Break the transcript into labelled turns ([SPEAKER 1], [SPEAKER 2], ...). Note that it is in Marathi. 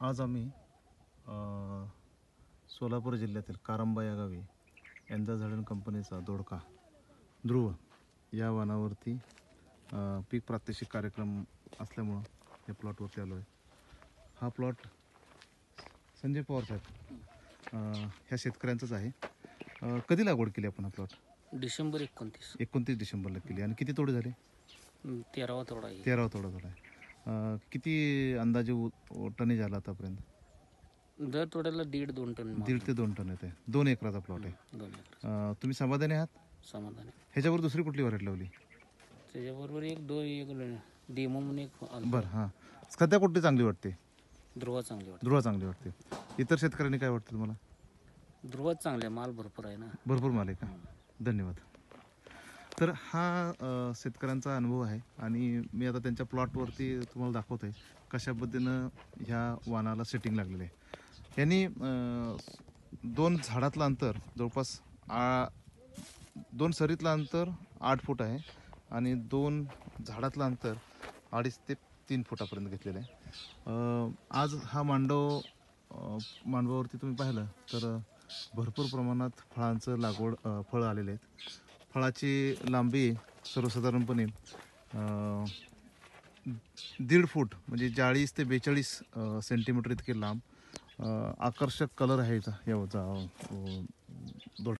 [SPEAKER 1] आज आम्ही सोलापूर जिल्ह्यातील कारंबा या गावी यंदा झाडण कंपनीचा दोडका ध्रुव या वनावरती पीक प्रात्यक्षिक कार्यक्रम असल्यामुळं या प्लॉटवरती आलो आहे हा प्लॉट संजय पवार साहेब ह्या शेतकऱ्यांचाच आहे. कधी लागवड केली आपण हा प्लॉट?
[SPEAKER 2] डिसेंबर एकोणतीस.
[SPEAKER 1] एकोणतीस डिसेंबरला केली. आणि किती तोडे झाले?
[SPEAKER 2] तेरावा तोडा
[SPEAKER 1] तेरावा तोडा झाला आहे. अ, किती अंदाजे उ- टनेज आला आतापर्यंत?
[SPEAKER 2] दर तोड्याला दीड दोन टन माल.
[SPEAKER 1] दीड ते दोन टन येते दोन एकराचा प्लॉट आहे.
[SPEAKER 2] दोन एकर
[SPEAKER 1] अं, तुम्ही समाधानी आहात?
[SPEAKER 2] समाधान. आहे
[SPEAKER 1] ह्याच्यावर दुसरी कुठली व्हरायटी लावली?
[SPEAKER 2] त्याच्याबरोबर एक दोन एक डेमो म्हणून एक.
[SPEAKER 1] बरं हां. सध्या कुठली चांगली वाटते?
[SPEAKER 2] ध्रुवा चांगली वाटते.
[SPEAKER 1] ध्रुवा चांगली वाटते. इतर शेतकऱ्यांनी काय वाटतं तुम्हाला?
[SPEAKER 2] ध्रुवाच चांगले माल भरपूर आहे ना.
[SPEAKER 1] भरपूर माल आहे का? धन्यवाद. तर हा शेतकऱ्यांचा अनुभव आहे आणि मी आता त्यांच्या प्लॉटवरती तुम्हाला दाखवतो आहे कशा पद्धतीनं ह्या वानाला सेटिंग लागलेलं आहे. यांनी दोन झाडातलं अंतर जवळपास आ दोन सरीतलं अंतर आठ फूट आहे आणि दोन झाडातलं अंतर अडीच ते तीन फुटापर्यंत घेतलेलं आहे. आज हा मांडव मांडवावरती तुम्ही पाहिलं तर भरपूर प्रमाणात फळांचं लागवड फळं आलेले आहेत. फळाची लांबी सर्वसाधारणपणे दीड फूट म्हणजे चाळीस ते बेचाळीस सेंटीमीटर इतके लांब. आकर्षक कलर आहे याचा